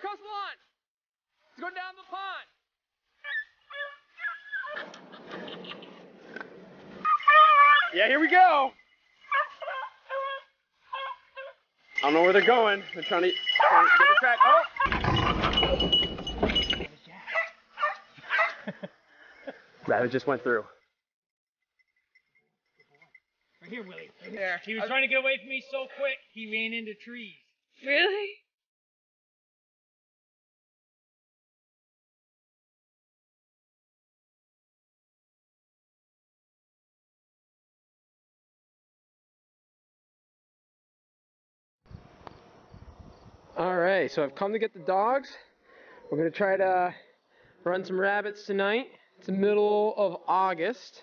across the lawn. He's going down the pond. Yeah, here we go. I don't know where they're going. They're trying to, trying to get the track. Oh! Rabbit just went through. Right here, Willie. There. He was trying to get away from me so quick, he ran into trees. Really? All right, so I've come to get the dogs. We're gonna try to run some rabbits tonight. It's the middle of August.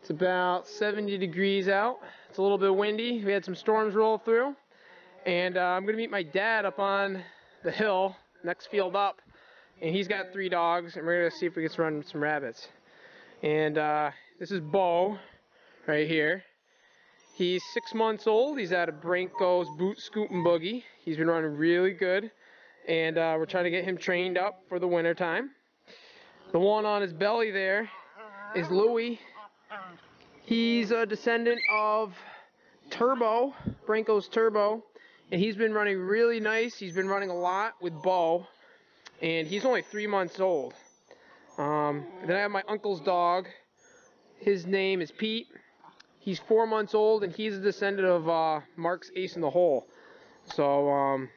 It's about 70 degrees out. It's a little bit windy. We had some storms roll through. And uh, I'm gonna meet my dad up on the hill, next field up. And he's got three dogs, and we're gonna see if we can run some rabbits. And uh, this is Bo, right here. He's six months old. He's out of Branko's Boot Scoot and Boogie. He's been running really good. And uh, we're trying to get him trained up for the winter time. The one on his belly there is Louie. He's a descendant of Turbo, Branko's Turbo. And he's been running really nice. He's been running a lot with Bo. And he's only three months old. Um, then I have my uncle's dog. His name is Pete. He's four months old, and he's a descendant of uh, Mark's Ace in the Hole. So um,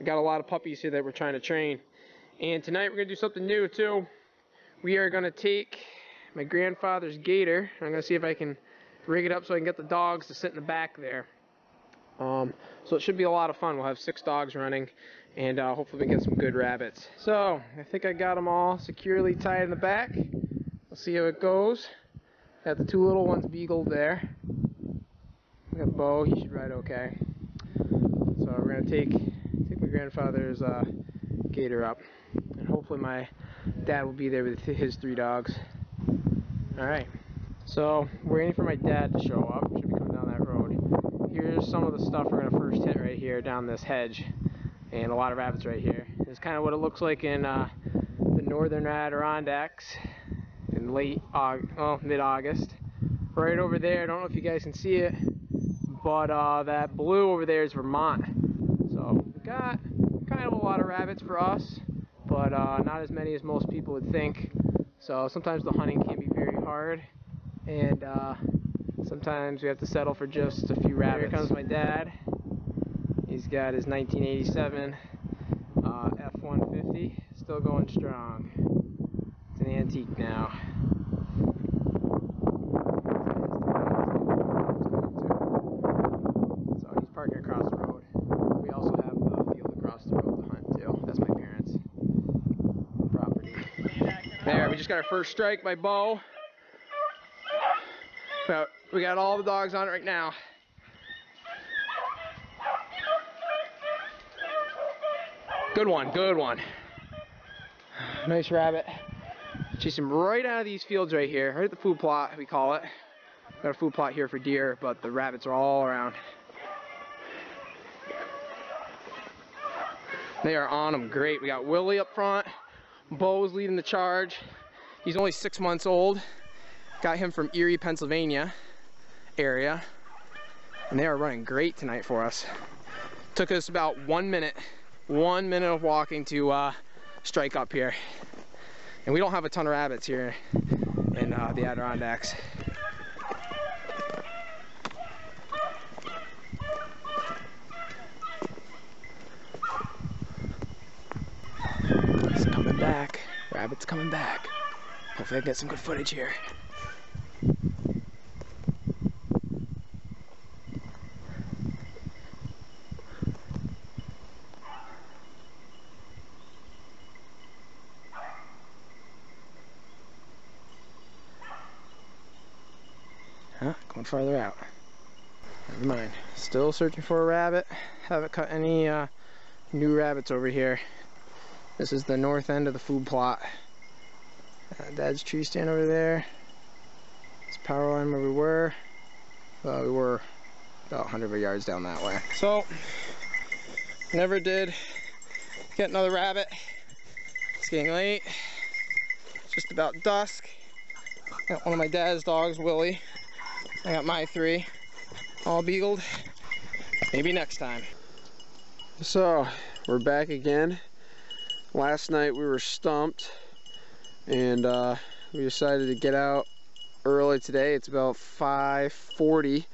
we got a lot of puppies here that we're trying to train. And tonight we're gonna do something new too. We are gonna take my grandfather's gator. I'm gonna see if I can rig it up so I can get the dogs to sit in the back there. Um, so it should be a lot of fun. We'll have six dogs running, and uh, hopefully we can get some good rabbits. So I think I got them all securely tied in the back. We'll see how it goes. Got the two little ones beagled there. We got Bo, he should ride okay. So we're gonna take take my grandfather's uh, gator up, and hopefully my dad will be there with his three dogs. All right. So we're waiting for my dad to show up. Should be coming down that road. Here's some of the stuff we're gonna first hit right here down this hedge, and a lot of rabbits right here. It's kind of what it looks like in uh, the northern Adirondacks in late August, well, mid-August. Right over there, I don't know if you guys can see it, but uh, that blue over there is Vermont. So we got kind of a lot of rabbits for us, but uh, not as many as most people would think. So sometimes the hunting can be very hard, and uh, sometimes we have to settle for just a few rabbits. Here comes my dad. He's got his 1987 uh, F-150, still going strong. Antique now. So he's parking across the road. We also have field across the road to hunt too. That's my parents' property. There, we just got our first strike by Bo. But we got all the dogs on it right now. Good one, good one. Nice rabbit. Chase him right out of these fields right here, right at the food plot, we call it. Got a food plot here for deer, but the rabbits are all around. They are on them great. We got Willie up front. Bo's leading the charge. He's only six months old. Got him from Erie, Pennsylvania area. And they are running great tonight for us. Took us about one minute, one minute of walking to uh, strike up here. And we don't have a ton of rabbits here in uh, the Adirondacks. It's coming back. Rabbit's coming back. Hopefully I can get some good footage here. Farther out. Never mind. Still searching for a rabbit. Haven't cut any uh, new rabbits over here. This is the north end of the food plot. Uh, Dad's tree stand over there. This power line where we were. Well, we were about 100 yards down that way. So, never did Get another rabbit. It's getting late. It's just about dusk. Got one of my dad's dogs, Willie. I got my three, all beagled. Maybe next time. So, we're back again. Last night we were stumped and uh, we decided to get out early today. It's about 5.40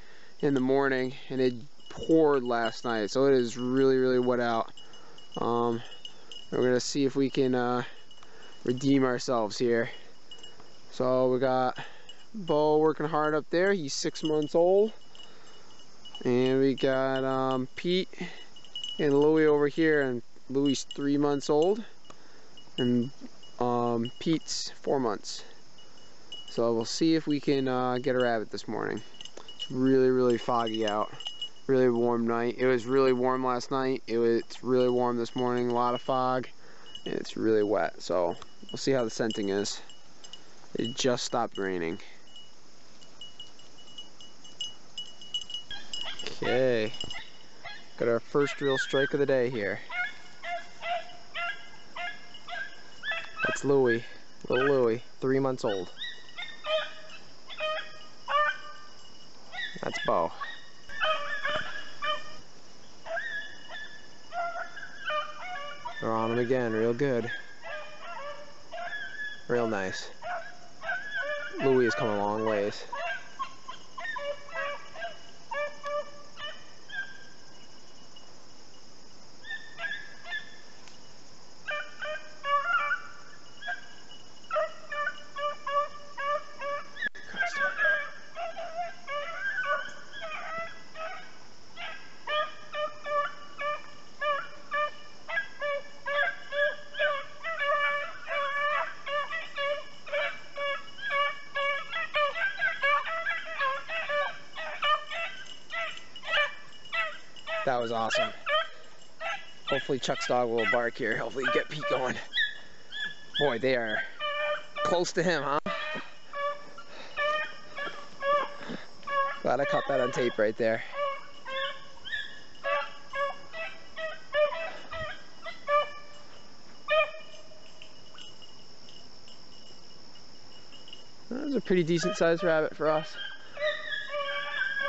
in the morning and it poured last night. So it is really, really wet out. Um, we're gonna see if we can uh, redeem ourselves here. So we got Bo working hard up there. He's six months old. And we got um, Pete and Louie over here. And Louie's three months old. And um, Pete's four months. So we'll see if we can uh, get a rabbit this morning. It's really, really foggy out. Really warm night. It was really warm last night. It was it's really warm this morning. A lot of fog. And it's really wet. So we'll see how the scenting is. It just stopped raining. Okay. Got our first real strike of the day here. That's Louie. Little Louie, three months old. That's Bo. We're on him again, real good. Real nice. Louie has come a long ways. That was awesome. Hopefully Chuck's dog will bark here. Hopefully get Pete going. Boy, they are close to him, huh? Glad I caught that on tape right there. That was a pretty decent sized rabbit for us.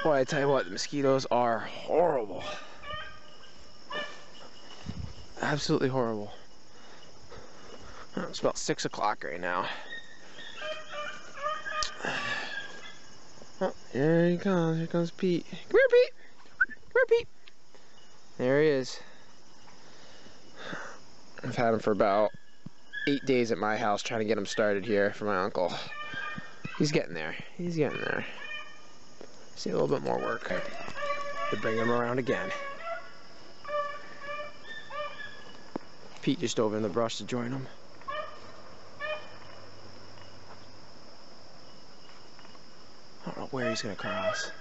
Boy, I tell you what, the mosquitoes are horrible. Absolutely horrible. It's about 6 o'clock right now. Oh, here he comes. Here comes Pete. Come here, Pete. Come here, Pete. There he is. I've had him for about eight days at my house trying to get him started here for my uncle. He's getting there. He's getting there. See a little bit more work to bring him around again. Pete just over in the brush to join him. I don't know where he's gonna cross.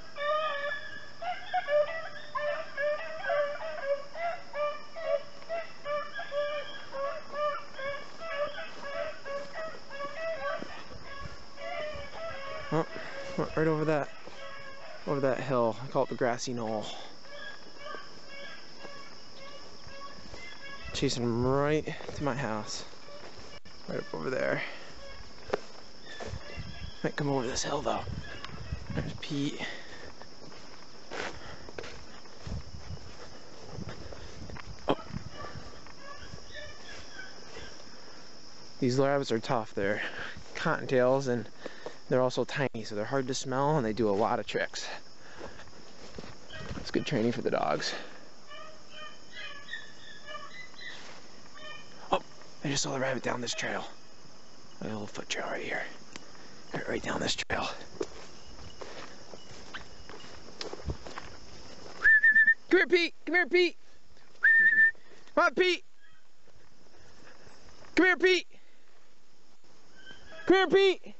Oh, right over that, over that hill. I call it the grassy knoll. Chasing him right to my house. Right up over there. Might come over this hill though. There's Pete. Oh. These rabbits are tough. They're cottontails and they're also tiny, so they're hard to smell and they do a lot of tricks. It's good training for the dogs. Oh, I just saw the rabbit down this trail. A little foot trail right here. Right, down this trail. Come here, Pete. Come here, Pete. Come on, Pete. Come here, Pete. Come here, Pete.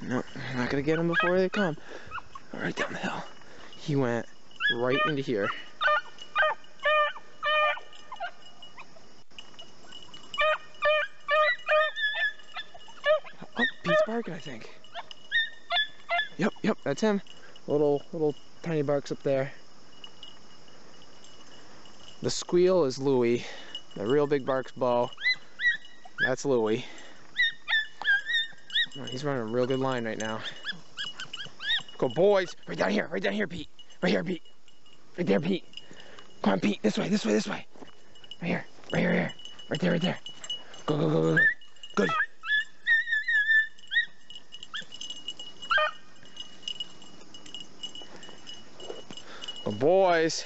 No, I'm not gonna get him before they come. Right down the hill. He went right into here. Barking, I think. Yep, yep, that's him. Little, little tiny barks up there. The squeal is Louie. The real big bark's Bo. That's Louie. Oh, he's running a real good line right now. Go boys! Right down here, right down here, Pete. Right here, Pete. Right there, Pete. Come on, Pete. This way, this way, this way. Right here, right here, right here. Right there, right there. Go, go, go, go, go. Good. Go boys.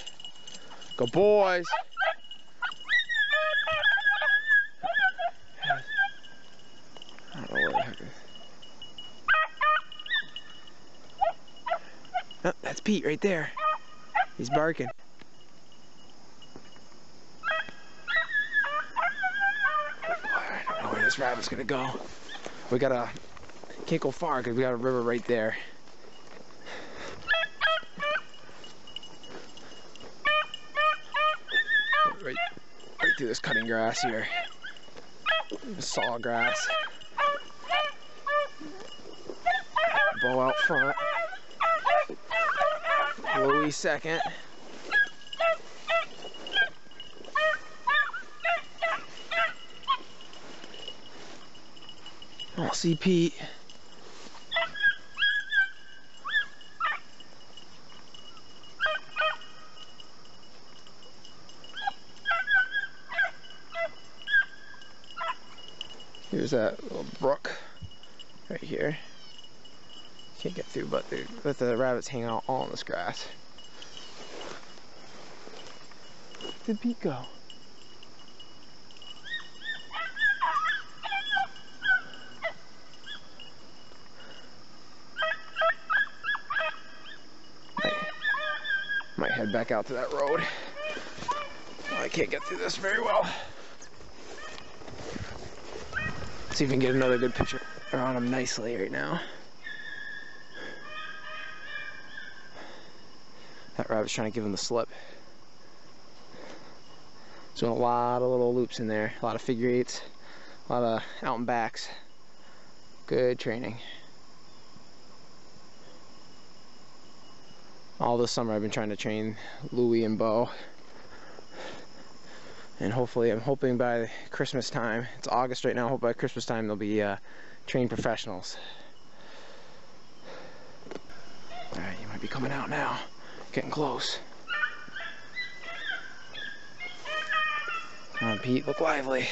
Good boys. Oh, that's Pete right there. He's barking. I don't know where this rabbit's gonna go. We gotta can't go far because we got a river right there. Through this cutting grass here. Saw grass. Bo out front. Louie second. I'll see Pete. Here's that little brook right here. Can't get through, but the, but the rabbits hang out all in this grass. Did Pete go? Might, might head back out to that road. Oh, I can't get through this very well. See if we can get another good picture around him nicely right now. That rabbit's trying to give him the slip. Doing a lot of little loops in there, a lot of figure eights, a lot of out and backs. Good training. All this summer I've been trying to train Louie and Bo. And hopefully, I'm hoping by Christmas time, it's August right now, I hope by Christmas time they'll be uh, trained professionals. Alright, you might be coming out now. Getting close. Come on, Pete, look lively.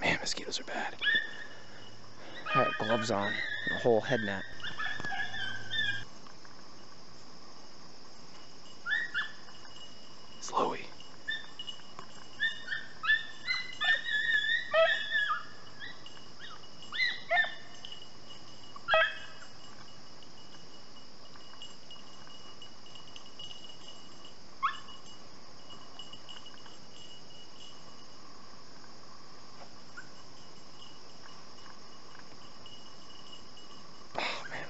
Man, mosquitoes are bad. I had gloves on, whole head net. It's Louie. Oh man.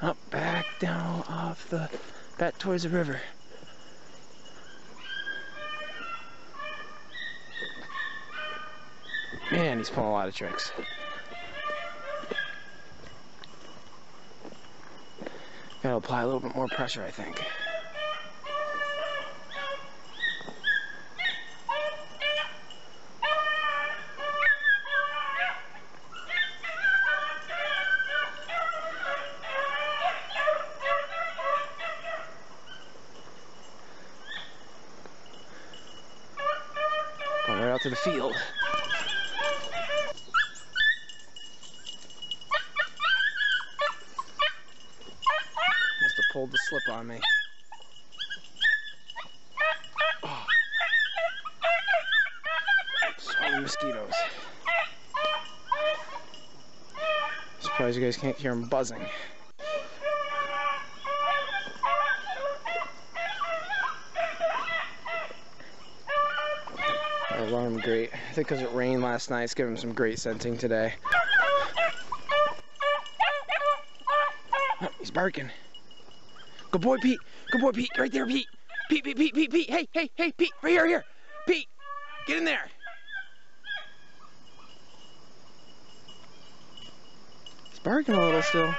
Up, back down off the, back towards the river. Man, he's pulling a lot of tricks. Gotta apply a little bit more pressure, I think. To the field. Must have pulled the slip on me. Oh. So many mosquitoes. Surprised you guys can't hear them buzzing. I run him great. I think because it rained last night, it's giving him some great scenting today. Oh, he's barking. Good boy, Pete. Good boy, Pete. Right there, Pete. Pete, Pete, Pete, Pete, Pete. Hey, hey, hey, Pete. Right here, here. Pete, get in there. He's barking a little still.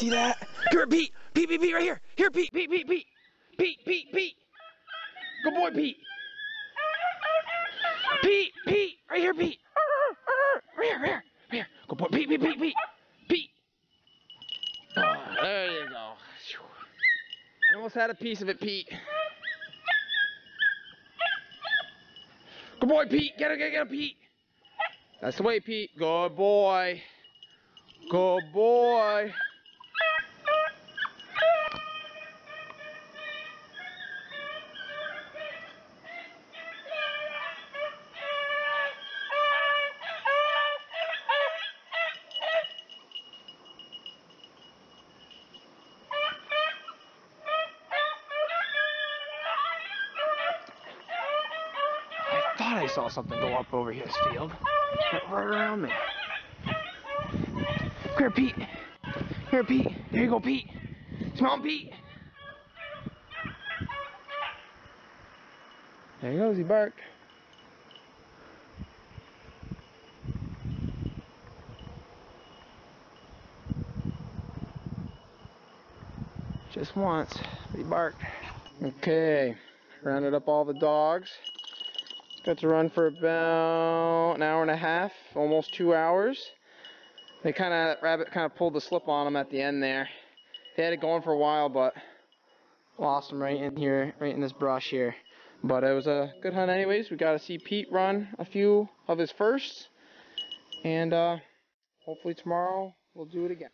See that? Here, Pete. Pete, Pete, Pete, right here. Here, Pete, Pete, Pete, Pete. Pete, Pete, Pete. Good boy, Pete. Pete, Pete, right here, Pete. Right here, right here, right here. Good boy, Pete, Pete, Pete, Pete. Pete. Oh, there you go. You almost had a piece of it, Pete. Good boy, Pete. Get it, get it, get it, Pete. That's the way, Pete. Good boy. Good boy. Thought I saw something go up over his field. Went right around me. Here, Pete. Here, Pete. There you go, Pete. Smell him, Pete. There he goes. He barked. Just once. He barked. Okay. Rounded up all the dogs. Got to run for about an hour and a half, almost two hours. They kind of, rabbit kind of pulled the slip on them at the end there. They had it going for a while, but lost them right in here, right in this brush here. But it was a good hunt anyways. We got to see Pete run a few of his firsts. And uh, hopefully tomorrow we'll do it again.